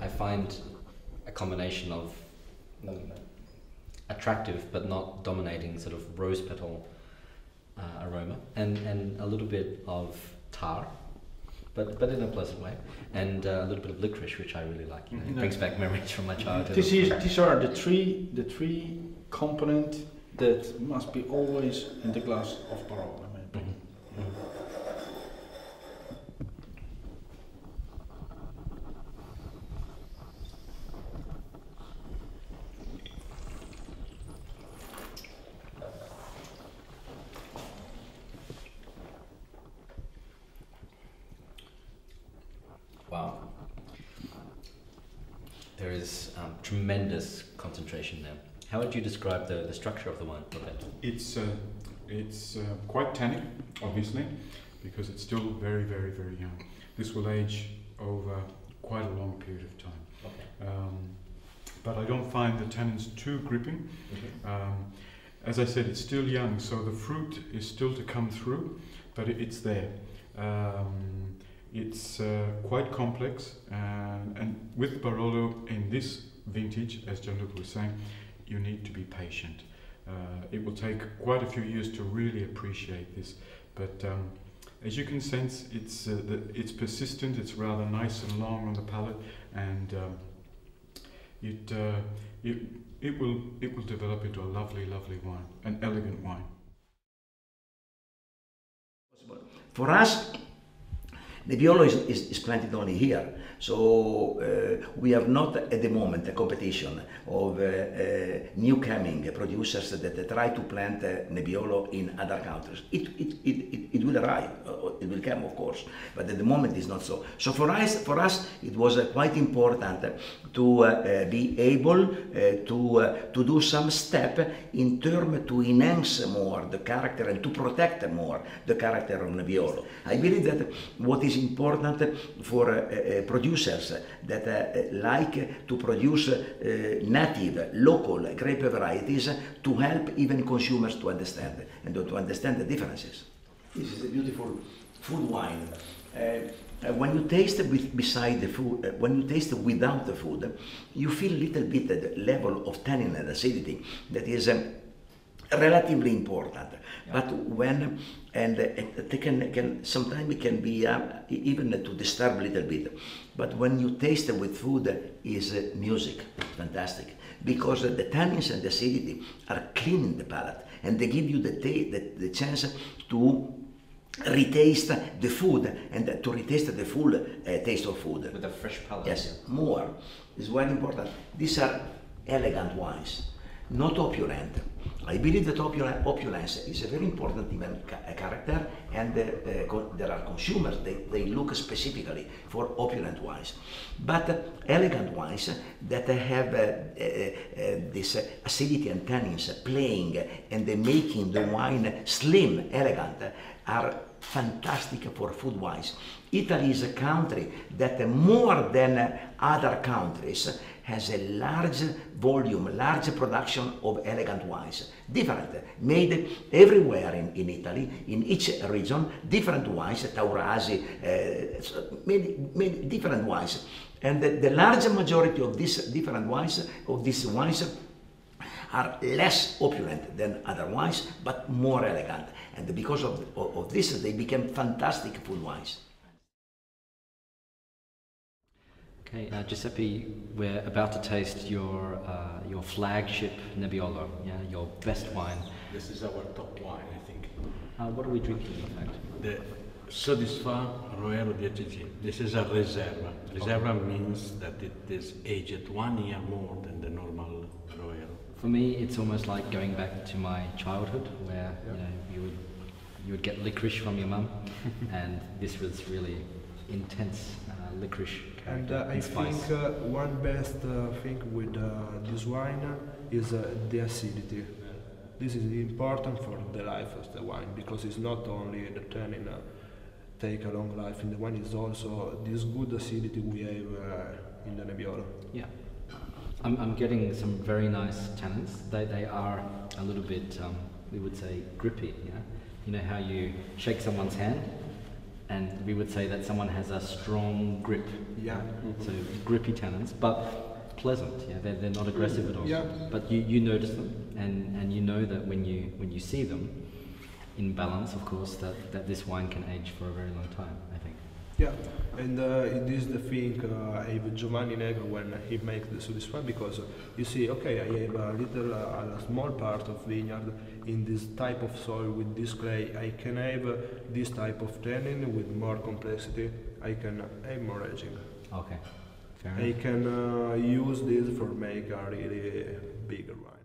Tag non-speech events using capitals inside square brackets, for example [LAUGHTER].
I find a combination of um, attractive but not dominating sort of rose petal uh, aroma and, and a little bit of tar, but, but in a pleasant way, and uh, a little bit of licorice, which I really like. You know, it brings back memories from my childhood. This is, these are the three the three component that must be always in the glass of Barolo. in my opinion. Wow. There is um, tremendous concentration there. How would you describe the, the structure of the wine? It's uh, it's uh, quite tannic, obviously, because it's still very, very, very young. This will age over quite a long period of time. Okay. Um, but I don't find the tannins too gripping. Um, as I said, it's still young, so the fruit is still to come through, but it, it's there. Um, it's uh, quite complex, and, and with Barolo in this vintage, as Gianluca was saying, you need to be patient. Uh, it will take quite a few years to really appreciate this, but um, as you can sense, it's uh, the, it's persistent. It's rather nice and long on the palate, and um, it uh, it it will it will develop into a lovely, lovely wine, an elegant wine. For us, Nebbiolo is, is, is planted only here, so uh, we have not at the moment a competition of uh, uh, new coming producers that try to plant uh, Nebbiolo in other countries. It, it, it, it, it will arrive, uh, it will come of course, but at the moment it's not so. So for us, for us it was uh, quite important to uh, uh, be able uh, to, uh, to do some step in term to enhance more the character and to protect more the character of Nebbiolo. I believe that what is important for uh, uh, producers that uh, like to produce uh, native, local grape varieties to help even consumers to understand and to understand the differences. This is a beautiful food wine. Uh, when you taste it with, beside the food, uh, when you taste it without the food, you feel a little bit the level of tannin and acidity that is um, relatively important. But when and it can, can sometimes it can be uh, even to disturb a little bit. But when you taste it with food, is uh, music, fantastic, because the tannins and the acidity are cleaning the palate, and they give you the, ta- the, the chance to retaste the food and to retaste the full uh, taste of food. With a fresh palate. Yes, more is very important. These are elegant wines, not opulent. I believe that opulent, opulence is a very important character, and uh, there are consumers they, look specifically for opulent wines. But elegant wines that have uh, uh, this acidity and tannins playing and making the wine slim, elegant, are fantastic for food wines. Italy is a country that more than other countries has a large volume, large production of elegant wines. Different, made everywhere in, in Italy, in each region, different wines, Taurasi, uh, many, many different wines. And the, the large majority of these different wines, of these wines, are less opulent than other wines, but more elegant. And because of, of, of this, they became fantastic food wines. Okay, uh, Giuseppe, we're about to taste your uh, your flagship Nebbiolo, yeah, your best wine. This is our top wine, I think. Uh, what are we drinking, in fact? The Sudisfà Roero 10G. This is a reserva. Reserva means that it is aged one year more than the normal Roero. For me, it's almost like going back to my childhood, where you know you would you would get licorice from your mum, [LAUGHS] and this was really intense uh, licorice And uh, I spice. think uh, one best uh, thing with uh, this wine is uh, the acidity. This is important for the life of the wine because it's not only the tannin uh, take a long life in the wine, it's also this good acidity we have uh, in the Nebbiolo. Yeah. I'm, I'm getting some very nice tannins. They, they are a little bit, um, we would say, grippy. Yeah? You know how you shake someone's hand and we would say that someone has a strong grip. Yeah. So grippy tannins, but pleasant. Yeah, they're, they're not aggressive at all. Yeah. But you, you notice them, and, and you know that when you when you see them, in balance, of course, that, that this wine can age for a very long time. I think. Yeah, and uh, it is the thing uh, I have Giovanni Negro when he makes the Swiss wine because uh, you see, okay, I have a little, uh, a small part of vineyard in this type of soil with this clay. I can have uh, this type of tannin with more complexity. I can have more aging. Okay. Fair I can uh, use this for make a really bigger wine.